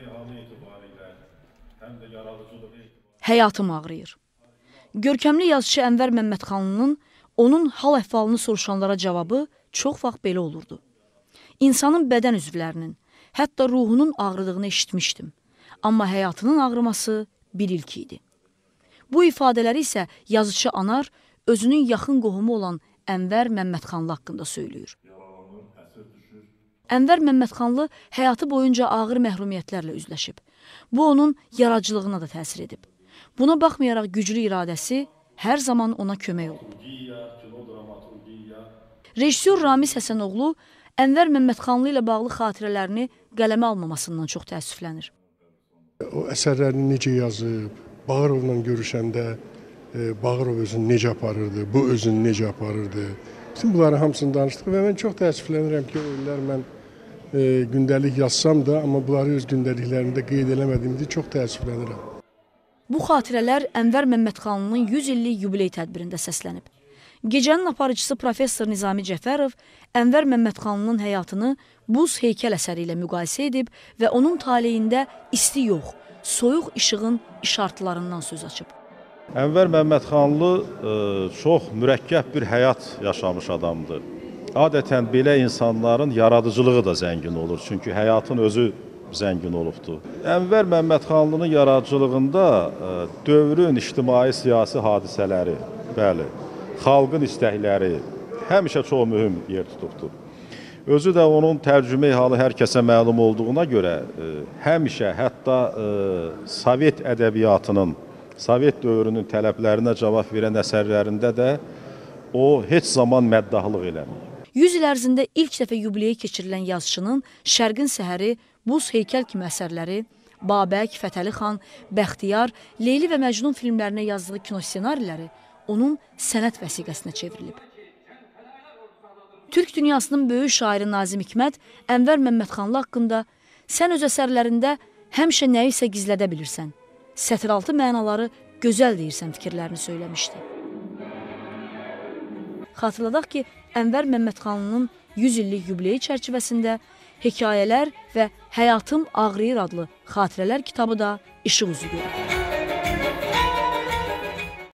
mehamı etibariyle hem de yaradıcılığı etibariyle Həyatım ağrıyır. Görkəmli yazıçı Ənvər Məmmədxanlının onun hal əhvalını soruşanlara cavabı çox vaxt belə olurdu. İnsanın bədən üzvlərinin, hətta ruhunun ağrıdığını eşitmişdim. Amma həyatının ağrıması bir ilk idi. Bu ifadələri isə yazıçı Anar özünün yaxın qohumu olan Ənvər Məmmədxanlı haqqında söyləyir. Ənvər Məmmədxanlı həyatı boyunca ağır məhrumiyyətlərlə üzləşib. Bu onun yaradıcılığına da təsir edib. Buna baxmayaraq güclü iradəsi hər zaman ona kömək olub. Rejissor Ramiz Həsənoğlu Ənvər Məmmədxanlı ilə bağlı xatirələrini qələmə almamasından çox təəssüflənir. O əsərlərini necə yazıb, Bağırovla görüşəndə e, Bağırov özünü necə aparırdı, bu özünü necə aparırdı. Bütün bunları hamısını danışdıq və mən çox təəssüflənirəm ki, o illər mən e, gündəlik yazsam da, amma bunları öz gündəliklərimdə qeyd eləmədiyimdə çox təəssüflənirəm. Bu xatirələr Ənvər Məmmədxanlının 100 illik yubiley tədbirində səslənib. Gecənin aparıcısı professor Nizami Cəfərov Ənvər Məmmədxanlının həyatını buz heykəl əsəri ilə müqayisə edib və onun taleyində isti yox, soyuq işığın işartılarından söz açıb. Ənvər Məmmədxanlı ə, çox mürəkkəb bir həyat yaşamış adamdır. Adətən belə insanların yaradıcılığı da zəngin olur, çünki həyatın özü zəngin olubdur. Ənvər Məmmədxanlının yaradıcılığında ə, dövrün ictimai-siyasi hadisələri, bəli, xalqın istəkləri həmişə çox mühüm yer tutubdur. Özü də onun tərcümə halı hər kəsə məlum olduğuna görə ə, həmişə hətta ə, Sovet ədəbiyyatının Sovet dövrünün tələblərinə cavab verən əsərlərində də o heç zaman məddahlıq eləmir. 100 il ərzində ilk dəfə yubileyi keçirilən yazıçının Şərqin səhəri, Buz heykəl kimi əsərləri, Babək, Fətəli xan, Bəxtiyar, Leyli və Məcnun filmlərinə yazdığı kinossenariləri onun sənət vəsiqəsinə çevrilib. Türk dünyasının böyük şairi Nazim Hikmət Ənvər Məmmədxanlı haqqında sən öz əsərlərində həmişə nəyisə gizlədə bilirsən. Sətiraltı mənaları gözəl deyirsən fikirlərini söyləmişdi. Xatırladaq ki, Ənvər Məmmədxanlının 100 illik yubileyi çərçivəsində Hekayələr və Həyatım Ağrıyır adlı xatirələr kitabı da işıq üzü görür.